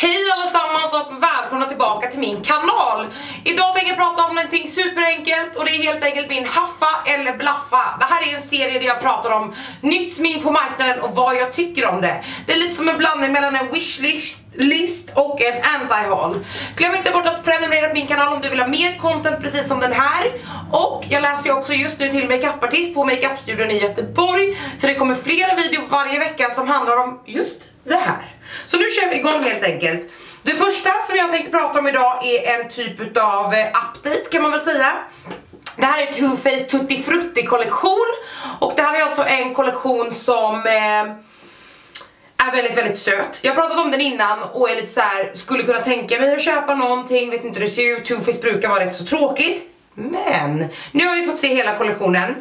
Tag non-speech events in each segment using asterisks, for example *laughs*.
Hej allesammans och välkomna tillbaka till min kanal! Idag tänker jag prata om någonting superenkelt och det är helt enkelt min haffa eller blaffa. Det här är en serie där jag pratar om nytt smink på marknaden och vad jag tycker om det. Det är lite som en blandning mellan en wishlist list och en anti-haul. Glöm inte bort att prenumerera på min kanal om du vill ha mer content precis som den här. Och jag läser ju också just nu till makeupartist på makeupstudion i Göteborg. Så det kommer flera videor varje vecka som handlar om just det här. Så nu kör vi igång helt enkelt. Det första som jag tänkte prata om idag är en typ av eh, update kan man väl säga. Det här är Too Faced Tutti Frutti kollektion och det här är alltså en kollektion som eh, är väldigt väldigt söt. Jag har pratat om den innan och är lite så här, skulle kunna tänka mig att köpa någonting, vet inte hur det ser ut, Too Faced brukar vara rätt så tråkigt. Men nu har vi fått se hela kollektionen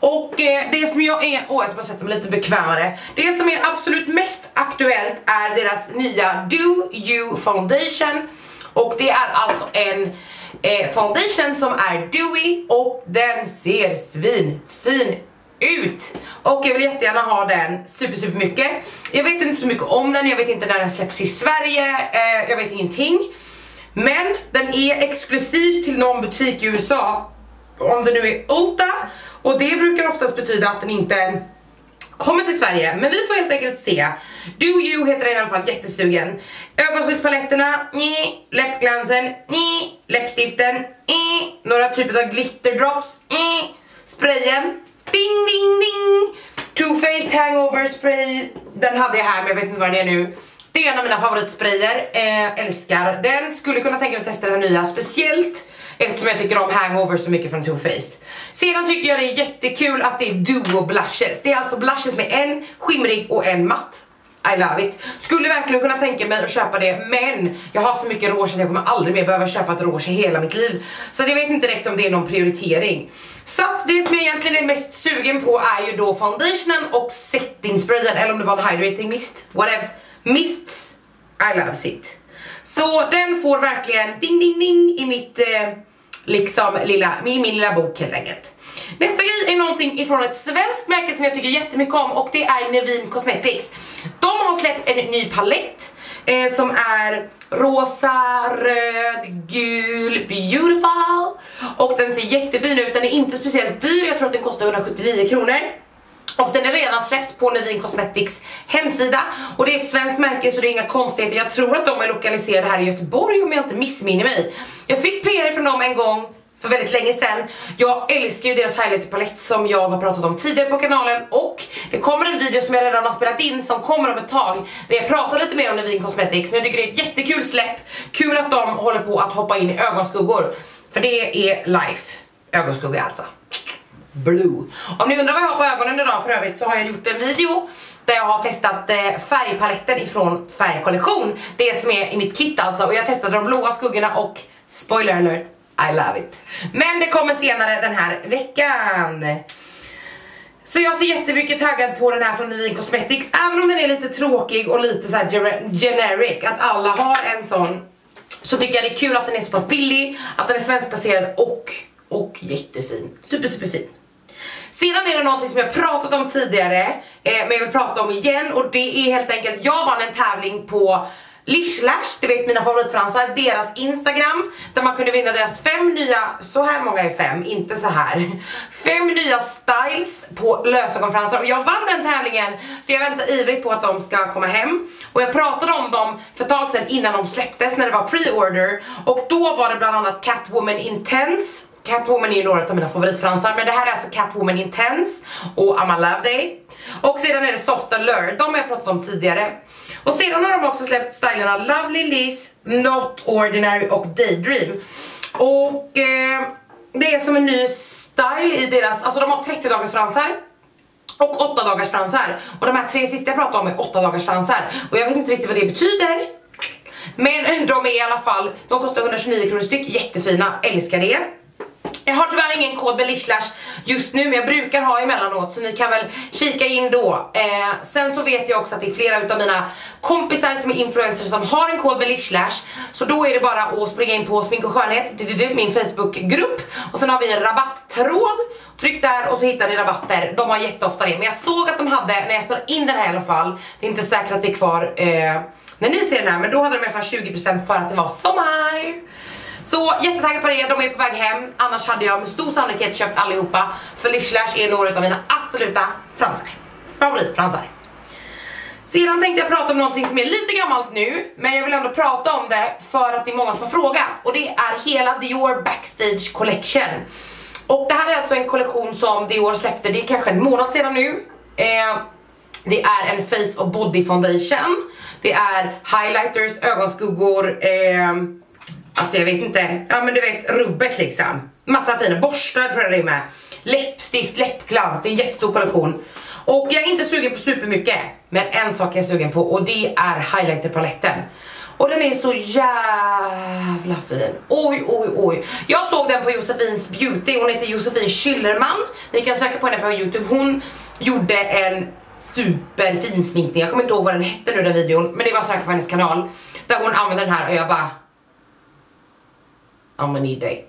och eh, det som jag är, åh jag ska bara sätta mig lite bekvämare Det som är absolut mest aktuellt är deras nya Do You Foundation och det är alltså en eh, foundation som är dewy och den ser svinfin ut och jag vill jättegärna ha den super super mycket Jag vet inte så mycket om den, jag vet inte när den släpps i Sverige, eh, jag vet ingenting men den är exklusiv till någon butik i USA Om det nu är Ulta Och det brukar oftast betyda att den inte kommer till Sverige Men vi får helt enkelt se Do You heter den i alla fall, jättesugen Ögonskyddpaletterna, nej. Läppglansen, nej. Läppstiften, nej. Några typer av glitterdrops, nej. Sprayen, ding ding ding Too Faced Hangover Spray Den hade jag här men jag vet inte vad det är nu det är en av mina favoritsprayer, eh, älskar den. Skulle kunna tänka mig att testa den nya, speciellt eftersom jag tycker om hangover så mycket från Too Faced. Sedan tycker jag det är jättekul att det är duo blushes. Det är alltså blushes med en skimrig och en matt. I love it. Skulle verkligen kunna tänka mig att köpa det men jag har så mycket rouge att jag kommer aldrig mer behöva köpa ett rouge i hela mitt liv. Så jag vet inte direkt om det är någon prioritering. Så att det som jag egentligen är mest sugen på är ju då foundationen och setting sprayen eller om det var en hydrating mist, whatever. Mists, I love it. Så den får verkligen ding ding ding i mitt eh, liksom lilla, i min lilla bok helt enkelt. Nästa grej är någonting ifrån ett svenskt märke som jag tycker jättemycket om och det är Nevin Cosmetics. De har släppt en ny palett eh, som är rosa, röd, gul, beautiful och den ser jättefin ut, den är inte speciellt dyr, jag tror att den kostar 179 kronor. Och den är redan släppt på Nevin Cosmetics hemsida och det är ett svenskt märke så det är inga konstigheter. Jag tror att de är lokaliserade här i Göteborg om jag inte missminner mig. Jag fick PR från dem en gång för väldigt länge sedan. Jag älskar ju deras highlighter palett som jag har pratat om tidigare på kanalen och det kommer en video som jag redan har spelat in som kommer om ett tag där jag pratar lite mer om Nevin Cosmetics men jag tycker det är ett jättekul släpp. Kul att de håller på att hoppa in i ögonskuggor för det är life. Ögonskugga alltså. Blue. Om ni undrar vad jag har på ögonen idag för övrigt så har jag gjort en video där jag har testat eh, färgpaletten ifrån färgkollektion. Det som är i mitt kit alltså och jag testade de blåa skuggorna och spoiler alert, i love it. Men det kommer senare den här veckan. Så jag ser jättemycket taggad på den här från Nivin Cosmetics Även om den är lite tråkig och lite så generic Att alla har en sån Så tycker jag det är kul att den är så pass billig Att den är svenskbaserad och, och jättefin Super super fin sedan är det någonting som jag pratat om tidigare, eh, men jag vill prata om igen och det är helt enkelt, jag vann en tävling på Lishlash, du vet mina favoritfransar, deras Instagram där man kunde vinna deras fem nya, så här många är fem, inte så här. Fem nya styles på lösögonfransar. Och jag vann den tävlingen så jag väntar ivrigt på att de ska komma hem. Och jag pratade om dem för ett tag sedan innan de släpptes när det var pre-order. Och då var det bland annat Catwoman Intense Catwoman är ju några av mina favoritfransar men det här är alltså Catwoman Intense och I'm a Love Day. Och sedan är det Soft Alert, de har jag pratat om tidigare. Och sedan har de också släppt stylerna Lovely Liz, Not Ordinary och Daydream. Och eh, det är som en ny style i deras, alltså de har 30 dagars fransar och 8 dagars fransar. Och de här tre sista jag pratade om är 8 dagars fransar. Och jag vet inte riktigt vad det betyder. Men de är i alla fall, de kostar 129 kronor styck, jättefina, älskar det. Jag har tyvärr ingen kod med Lishlash just nu men jag brukar ha emellanåt så ni kan väl kika in då. Eh, sen så vet jag också att det är flera utav mina kompisar som är influencers som har en kod med Lishlash så då är det bara att springa in på Smink och Skönhet, min Facebookgrupp och sen har vi en rabatttråd. Tryck där och så hittar ni rabatter. De har jätteofta det men jag såg att de hade, när jag spelade in den här i alla fall, det är inte säkert att det är kvar eh, när ni ser den här, men då hade de i alla fall 20% för att det var sommar. Så jättetaggad på det, de är på väg hem, annars hade jag med stor sannolikhet köpt allihopa för Lishlash är några av mina absoluta fransar. Favoritfransar. Sedan tänkte jag prata om någonting som är lite gammalt nu, men jag vill ändå prata om det för att det är många som har frågat. Och det är hela Dior Backstage Collection. Och det här är alltså en kollektion som Dior släppte, det är kanske en månad sedan nu. Eh, det är en face och body foundation. Det är highlighters, ögonskuggor, eh, alltså jag vet inte, ja men du vet rubbet liksom. Massa fina borstar tror jag det är med. Läppstift, läppglans, det är en jättestor kollektion. Och jag är inte sugen på supermycket, men en sak är jag sugen på och det är highlighterpaletten. Och den är så jävla fin. Oj, oj, oj. Jag såg den på Josefins Beauty, hon heter Josefin Schillerman. Ni kan söka på henne på Youtube. Hon gjorde en superfin sminkning. Jag kommer inte ihåg vad den hette nu den videon, men det var säkert på hennes kanal. Där hon använde den här och jag bara... I'm gonna need day.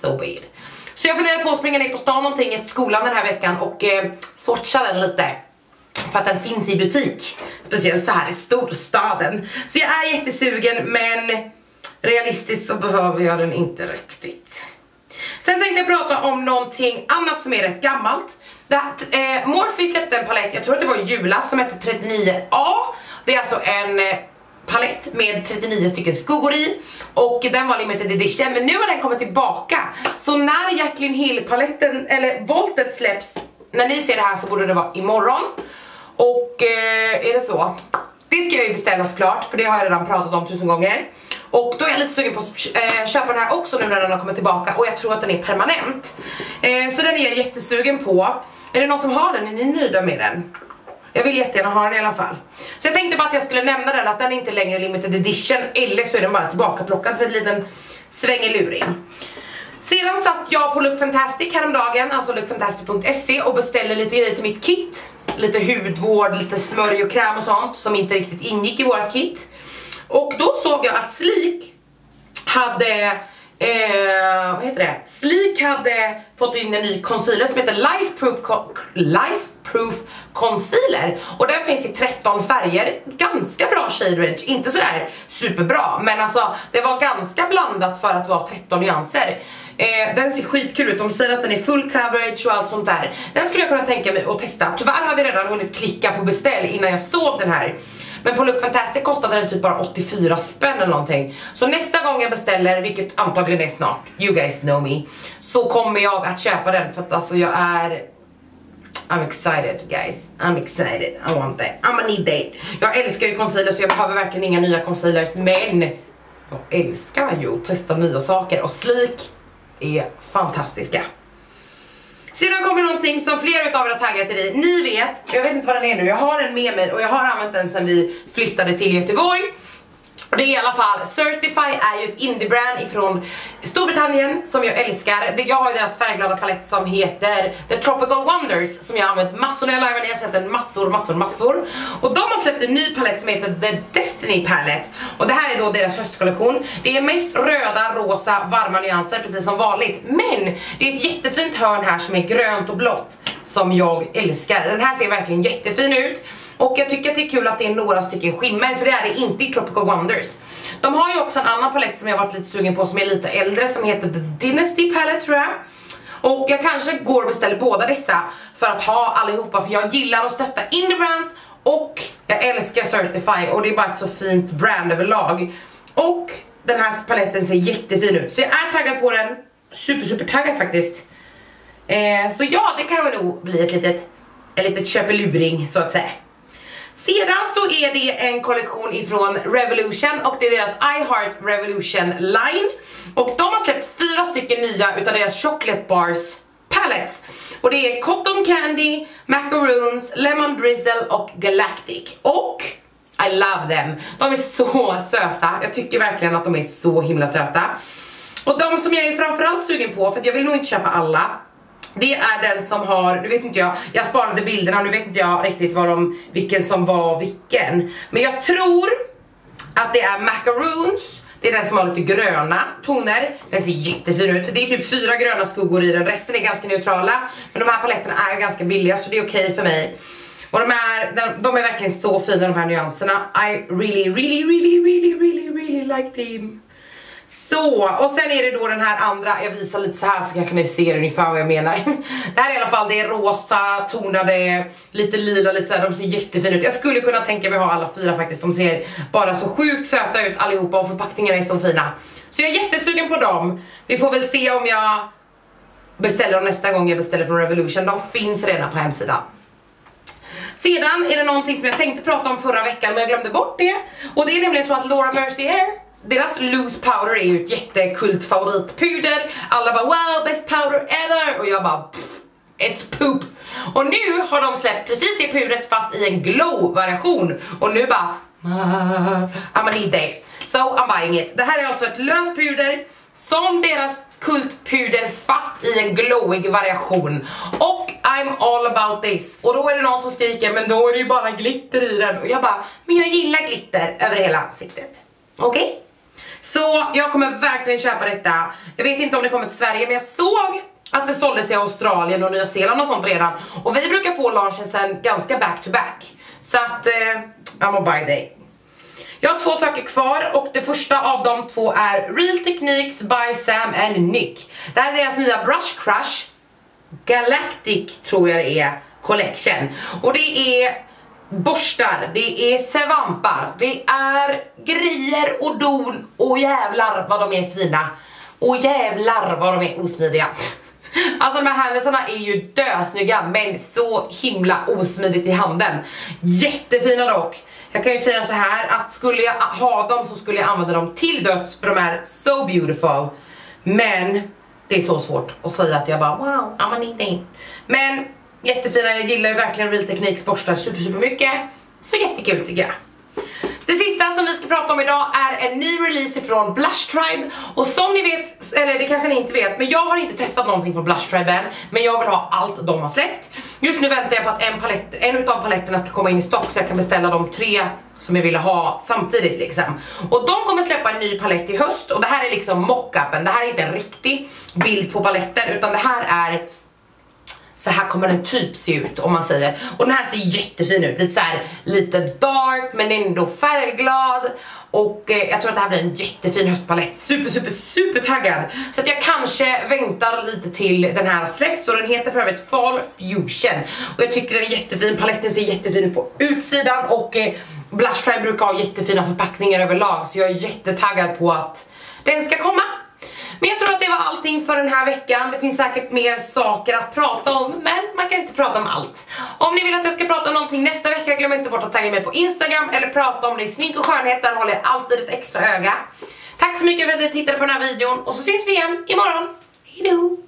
So it. Så jag funderar på att springa ner på stan någonting efter skolan den här veckan och eh, swatcha den lite. För att den finns i butik. Speciellt så här i storstaden. Så jag är jättesugen men realistiskt så behöver jag den inte riktigt. Sen tänkte jag prata om någonting annat som är rätt gammalt. Eh, Morphe släppte en palett, jag tror att det var i julas, som hette 39A. Det är alltså en eh, palett med 39 stycken skuggor i. Och den var limited edition men nu har den kommit tillbaka. Så när Jacqueline Hill paletten eller voltet släpps när ni ser det här så borde det vara imorgon. Och eh, är det så? Det ska jag ju beställa såklart för det har jag redan pratat om tusen gånger. Och då är jag lite sugen på att eh, köpa den här också nu när den har kommit tillbaka och jag tror att den är permanent. Eh, så den är jag jättesugen på. Är det någon som har den? Är ni nöjda med den? Jag vill jättegärna ha den i alla fall. Så jag tänkte bara att jag skulle nämna den, att den inte längre är limited edition, eller så är den bara tillbakaplockad för en liten svängeluring. Sedan satt jag på Look Fantastic häromdagen, alltså lookfantastic.se och beställde lite grejer till mitt kit. Lite hudvård, lite smörj och kräm och sånt som inte riktigt ingick i vårt kit. Och då såg jag att Sleek hade Eh, vad heter det? Sleek hade fått in en ny concealer som heter Life Proof, Life Proof Concealer och den finns i 13 färger, ganska bra shade range, inte sådär superbra men alltså det var ganska blandat för att vara 13 nyanser. Eh, den ser skitkul ut, de säger att den är full coverage och allt sånt där. Den skulle jag kunna tänka mig att testa, tyvärr hade jag redan hunnit klicka på beställ innan jag såg den här. Men på Look Fantastic kostade den typ bara 84 spänn eller någonting. Så nästa gång jag beställer, vilket antagligen är snart, you guys know me, så kommer jag att köpa den för att alltså jag är I'm excited guys, I'm excited, I want that, I'm need that. Jag älskar ju concealer så jag behöver verkligen inga nya concealers men jag älskar ju att testa nya saker och Sleek är fantastiska. Sedan kommer någonting som flera utav er har taggat er i. Ni vet, jag vet inte vad den är nu, jag har den med mig och jag har använt den sen vi flyttade till Göteborg. Det är i alla fall, Certify är ju ett indie-brand ifrån Storbritannien som jag älskar. Jag har ju deras färgglada palett som heter The Tropical Wonders som jag har använt massor när jag live jag har sett den massor, massor, massor. Och de har släppt en ny palett som heter The Destiny Palette. Och det här är då deras höstkollektion. Det är mest röda, rosa, varma nyanser precis som vanligt. Men det är ett jättefint hörn här som är grönt och blått som jag älskar. Den här ser verkligen jättefin ut. Och jag tycker att det är kul att det är några stycken skimmer för det är det inte i Tropical Wonders. De har ju också en annan palett som jag varit lite sugen på som är lite äldre som heter The Dynasty Palette tror jag. Och jag kanske går och beställer båda dessa för att ha allihopa för jag gillar att stötta indie brands och jag älskar Certify och det är bara ett så fint brand överlag. Och den här paletten ser jättefin ut så jag är taggad på den, super super taggad faktiskt. Eh, så ja, det kan väl nog bli ett litet, ett litet köpeluring så att säga. Sedan så är det en kollektion ifrån Revolution och det är deras I Heart Revolution line. Och de har släppt fyra stycken nya utav deras chocolate bars palettes. Och det är Cotton Candy, Macaroons, Lemon Drizzle och Galactic. Och I love them. De är så söta. Jag tycker verkligen att de är så himla söta. Och de som jag är framförallt sugen på, för jag vill nog inte köpa alla, det är den som har, nu vet inte jag, jag sparade bilderna, nu vet inte jag riktigt vad de, vilken som var vilken. Men jag tror att det är macaroons, det är den som har lite gröna toner, den ser jättefin ut. Det är typ fyra gröna skuggor i den, resten är ganska neutrala. Men de här paletterna är ganska billiga så det är okej okay för mig. Och de är, de är verkligen så fina de här nyanserna. I really, really, really, really, really, really like them. Så, och sen är det då den här andra, jag visar lite så här så kanske ni ser ungefär vad jag menar. *laughs* Det här är i alla fall, det är rosa, tonade, lite lila, lite så här, de ser jättefina ut. Jag skulle kunna tänka mig ha alla fyra faktiskt, de ser bara så sjukt söta ut allihopa och förpackningarna är så fina. Så jag är jättesugen på dem. Vi får väl se om jag beställer dem nästa gång jag beställer från Revolution. De finns redan på hemsidan. Sedan är det någonting som jag tänkte prata om förra veckan men jag glömde bort det. Och det är nämligen så att Laura Mercier, deras loose powder är ju ett jättekult favoritpuder. Alla bara wow, best powder ever! Och jag bara ett poop. Och nu har de släppt precis det pudret fast i en glow-variation. Och nu bara I'm gonna need day. So I'm buying it. Det här är alltså ett löst puder som deras kultpuder fast i en glowig variation. Och I'm all about this. Och då är det någon som skriker men då är det ju bara glitter i den. Och jag bara, men jag gillar glitter över hela ansiktet. Okej? Okay? Så jag kommer verkligen köpa detta. Jag vet inte om det kommer till Sverige men jag såg att det såldes i Australien och Nya Zeeland och sånt redan. Och vi brukar få launchen sen ganska back to back. Så att, eh, I'm gonna buy they. Jag har två saker kvar och det första av de två är Real Techniques by Sam and Nick. Det här är deras nya Brush Crush Galactic tror jag det är Collection. Och det är borstar, det är svampar, det är grejer och don och jävlar vad de är fina. Och jävlar vad de är osmidiga. Alltså de här händelserna är ju dösnygga men så himla osmidigt i handen. Jättefina dock. Jag kan ju säga så här att skulle jag ha dem så skulle jag använda dem till döds för de är so beautiful. Men det är så svårt att säga att jag bara wow, I'm a need Men jättefina, jag gillar ju verkligen Real Techniques borstar super super mycket. Så jättekul tycker jag. Det sista som vi ska prata om idag är en ny release från Blush Tribe och som ni vet, eller det kanske ni inte vet, men jag har inte testat någonting från Blush Tribe än men jag vill ha allt de har släppt. Just nu väntar jag på att en, palett, en utav paletterna ska komma in i stock så jag kan beställa de tre som jag ville ha samtidigt liksom. Och de kommer släppa en ny palett i höst och det här är liksom mockupen, det här är inte en riktig bild på paletten utan det här är så här kommer den typ se ut om man säger. Och den här ser jättefin ut, lite så här, lite dark men ändå färgglad. Och eh, jag tror att det här blir en jättefin höstpalett, super super super taggad. Så att jag kanske väntar lite till den här släpps och den heter för övrigt Fall Fusion. Och jag tycker den är jättefin, paletten ser jättefin ut på utsidan och eh, Blush Try brukar ha jättefina förpackningar överlag så jag är jättetaggad på att den ska komma. Men jag tror att det var allting för den här veckan. Det finns säkert mer saker att prata om, men man kan inte prata om allt. Om ni vill att jag ska prata om någonting nästa vecka, glöm inte bort att tagga mig på Instagram eller prata om det i smink och skönhet, där håller jag alltid ett extra öga. Tack så mycket för att ni tittade på den här videon och så syns vi igen imorgon. Hejdå!